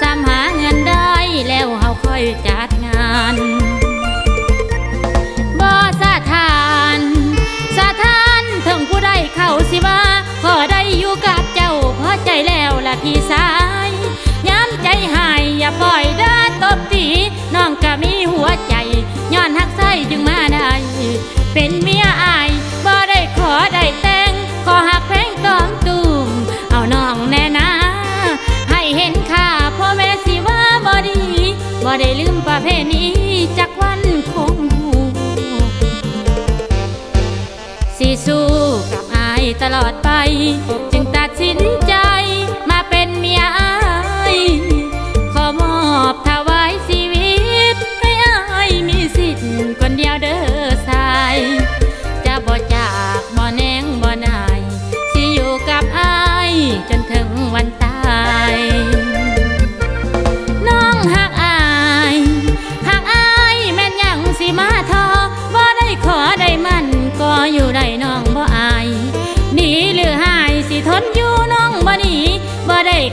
สามหาเงินได้แล้วเขาค่อยจัดงานบอสถานสถานถึงผู้ได้เข้าสิว่าพอได้อยู่กับเจ้าพอใจแล้วละพี่สายย้ำใจหายอย่าปล่อยเด้อตบตีน้องก็มีหัวใจย้อนหักใส่จึงมาได้เป็นเมียอาย ได้ลืมประเพณีจากวันคงหูสิสู้กับอายตลอดไป จึงตัดสินใจ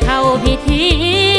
เข้าพิธี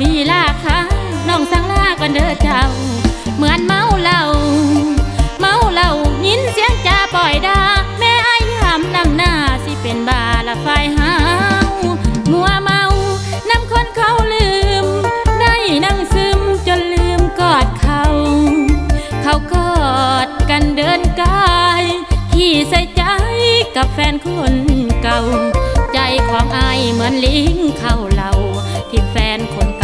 มีราค่ะน้องสังลาก่อนเด้อเจ้า เหมือนเมาเหล้าเมาเหล้ายินเสียงจ่าปล่อยดาแม่ไอ้ยามนำหน้าสิเป็นบาละไฟหามัวเมานำคนเขาลืม ได้นั่งซึมจนลืมกอดเขา เขากอดกันเดินกายขี่ใส่ใจกับแฟนคนเก่า ใจของไอเหมือนลิงเข้าเหล่าที่แฟนคนเก่า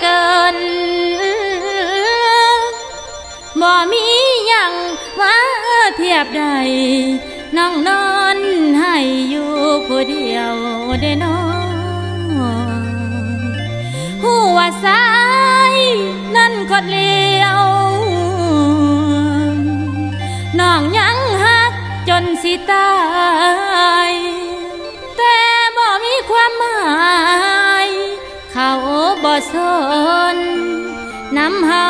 เกินบ่มียังว่าเทียบใดน้องนอนให้อยู่ผู้เดียวได้นอนหัวซ้ายนั่นก็เลี้ยวน้องยังฮักจนสิตาย บ่สนน้ำเฮา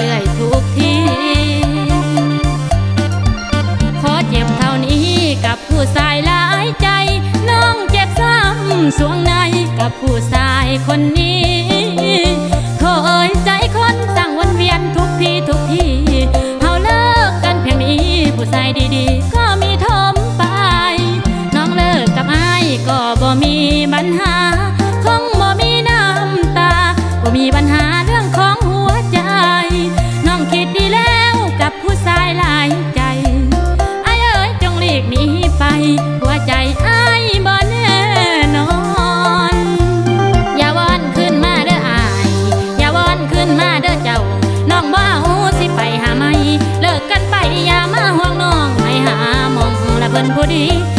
รื่อยทุกที ขอเจ็บเท่านี้กับผู้ชายหลายใจ น้องเจ็บซ้ำสวงในกับผู้ชายคนนี้ขอเอ่ยใจคนสั่งวนเวียนทุกทีทุกทีเฮาเลิกกันเพียงนี้ผู้ชายดีๆ 心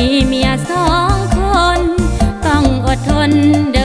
มีเมียสองคน ต้องอดทนเด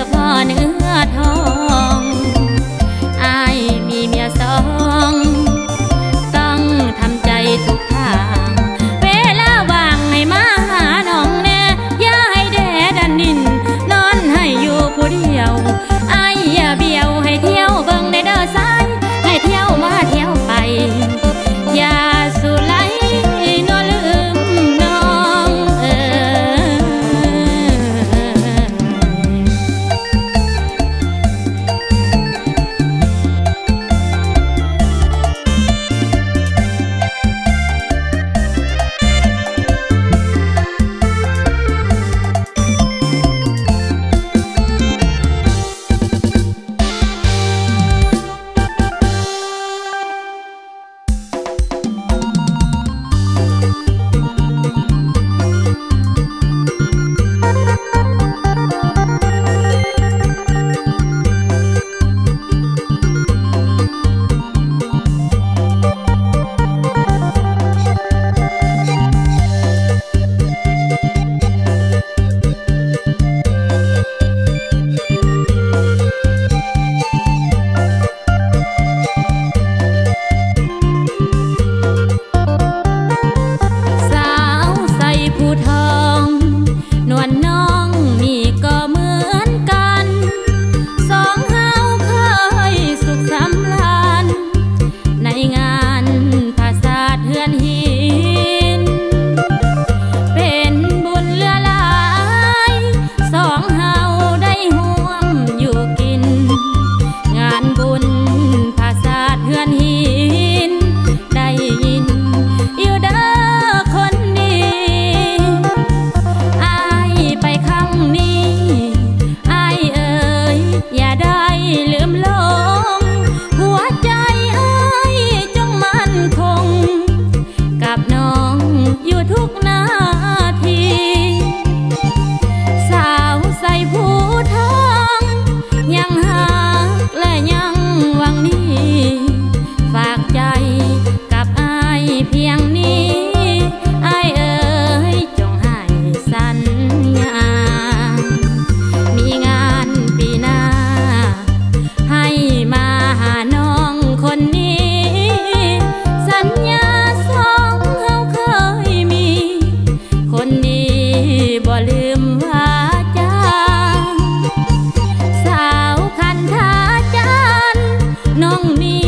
น้องนี่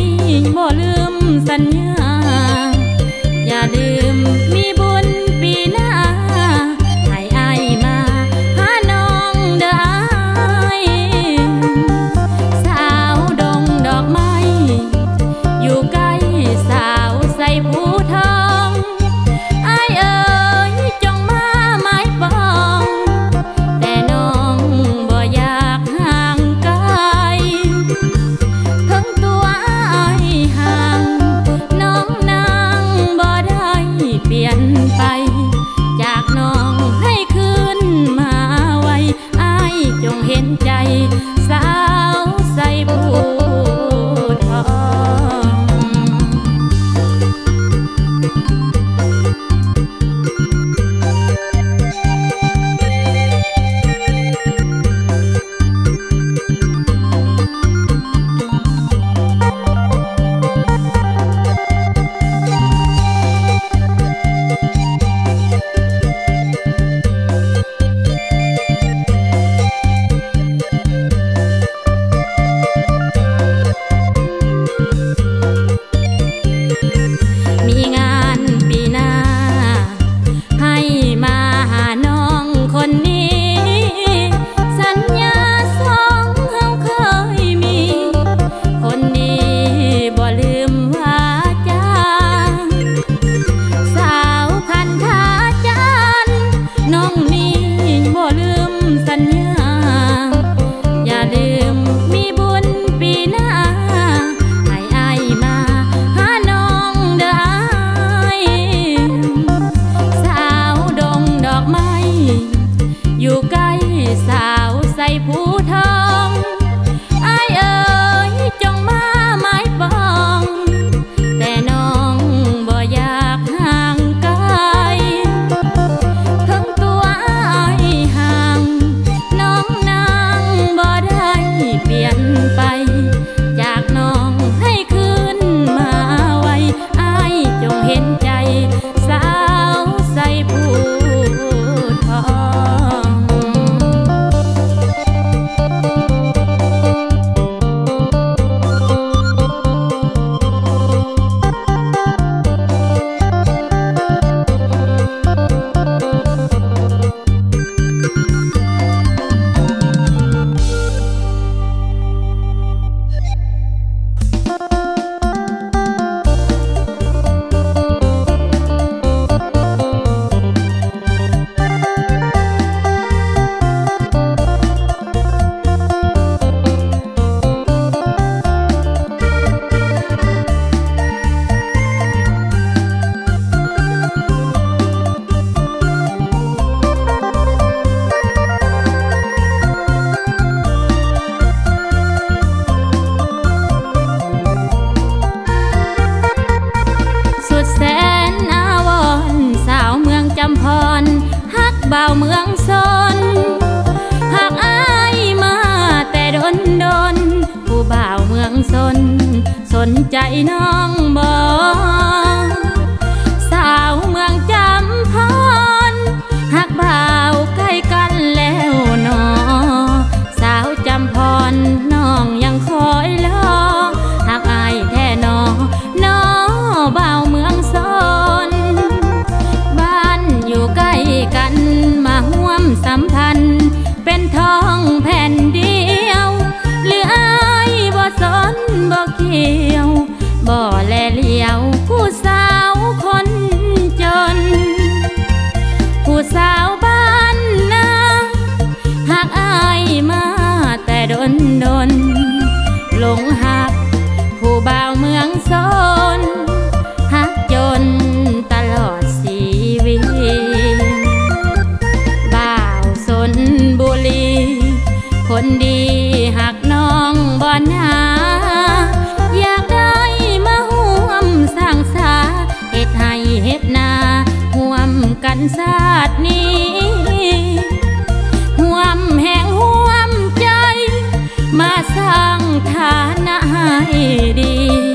บ่ลืมสัญญา ดี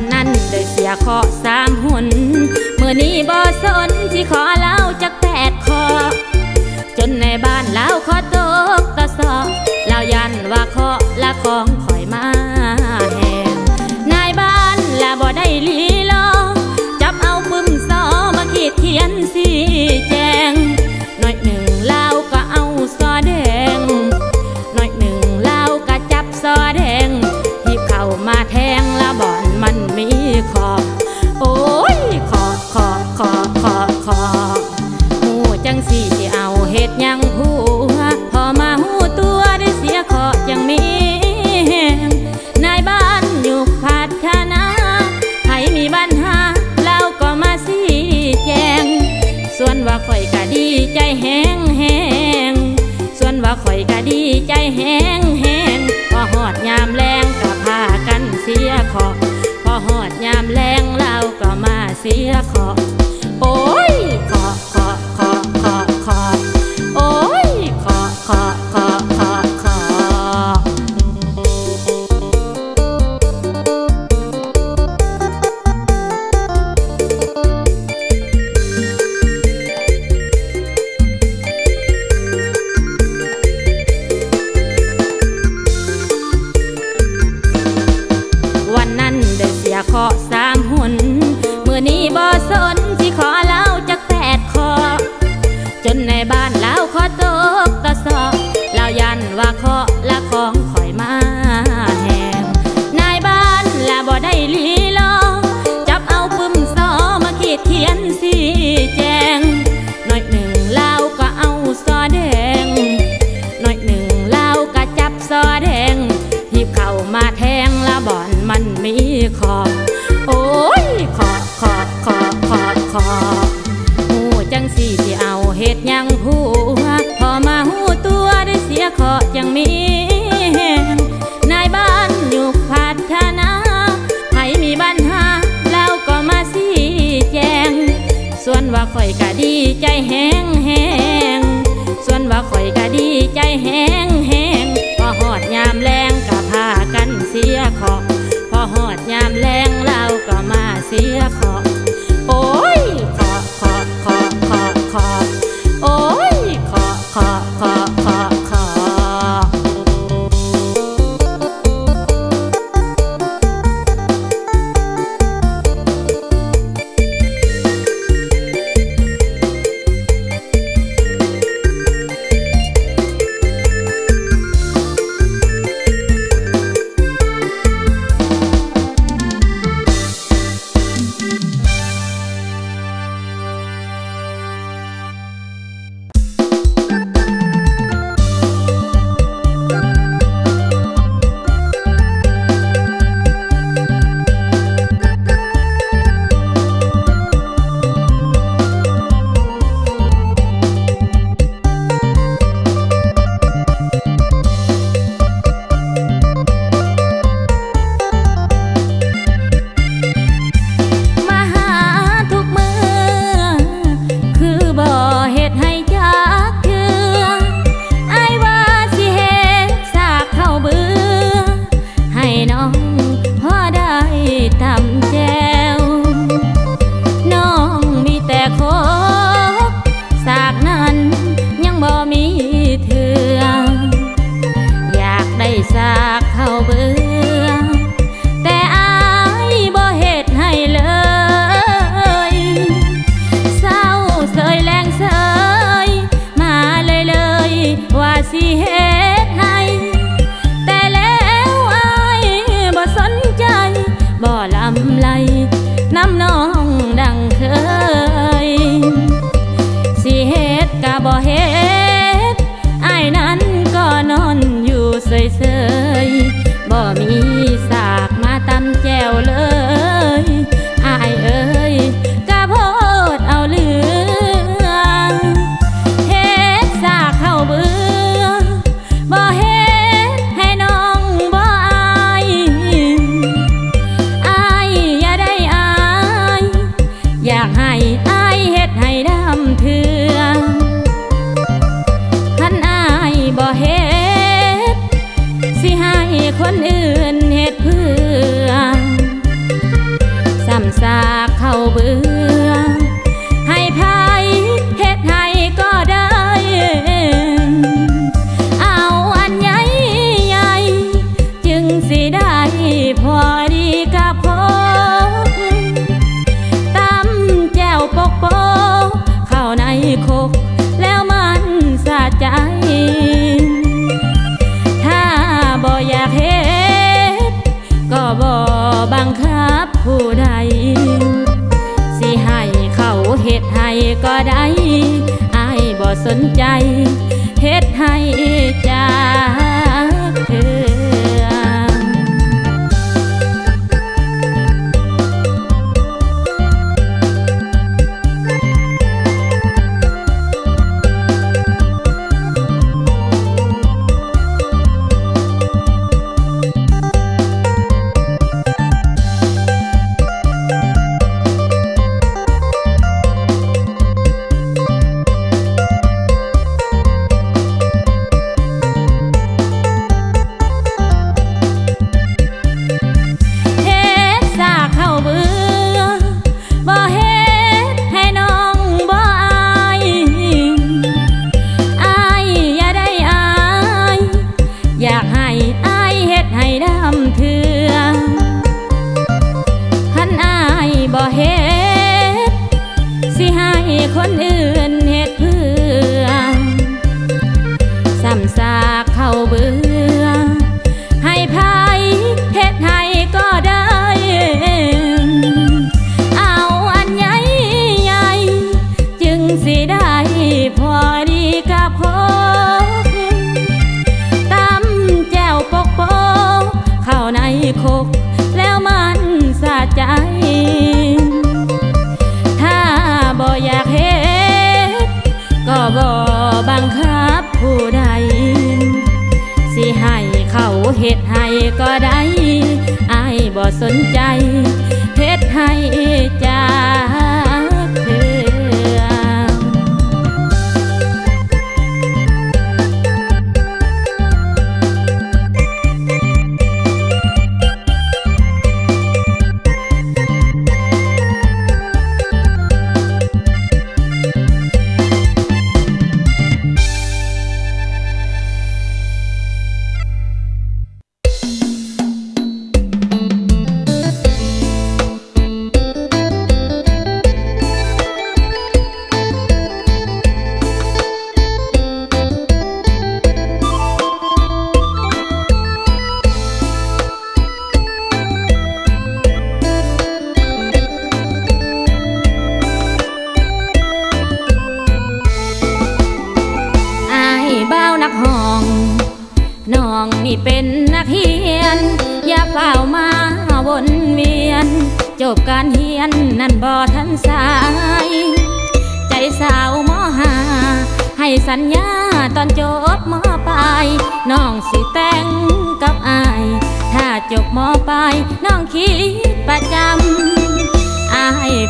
ันนั้นเลยเสียขอสามหุนเมื่อนี้บ่สนที่ขอเล่าจากแปดคอ จนในบ้านเล่าขอตกตะสอบเล่ายันว่าขอละของคอยมาแหงนายบ้านละบ่ได้ลีลอจับเอาปึ้มซอมาขีดเขียนสีเจ แหงเห้งพอหอดยามแรงก็พากันเสียขอพอหอดยามแรงเราก็มาเสียขอ ได้อายบ่สนใจเฮ็ดให้ใจ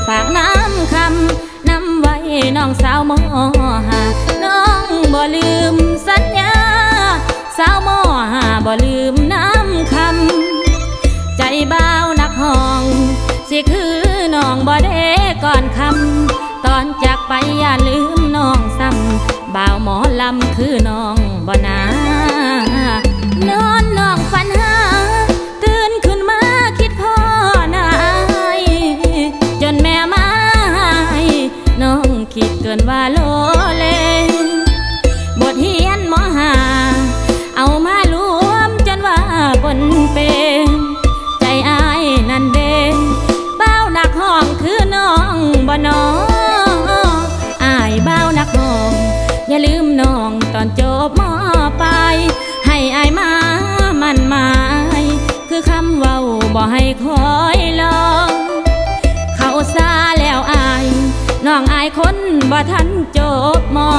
ฝากน้ำคำน้ำไว้น้องสาวมอหาน้องบ่ลืมสัญญา สาวมอหาบ่ลืมน้ำคำใจเบานักห้อง สิคือน้องบ่เด้ก่อนคำตอนจากไปอย่าลืมน้องซ้ำบ่าวหมอลำคือน้องบ่นา ท่ทันจบมอ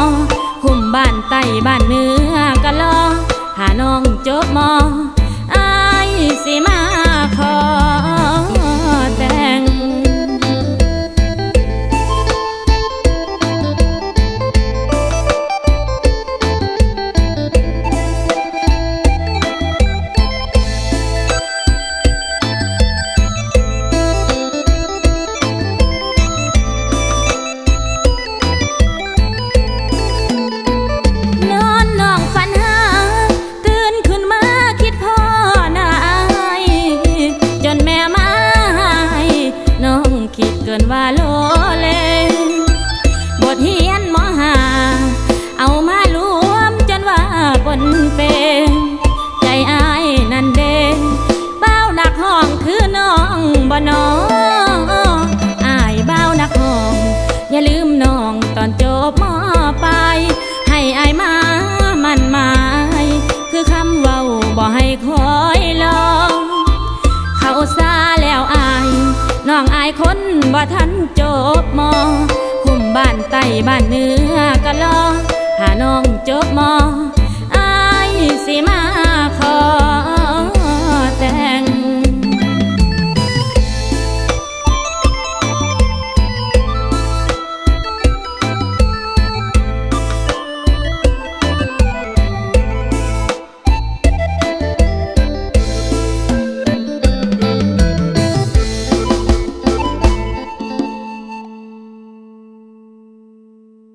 คุ้มบ้านไต่บ้านเนื้อกะลอหาน้องจบมอ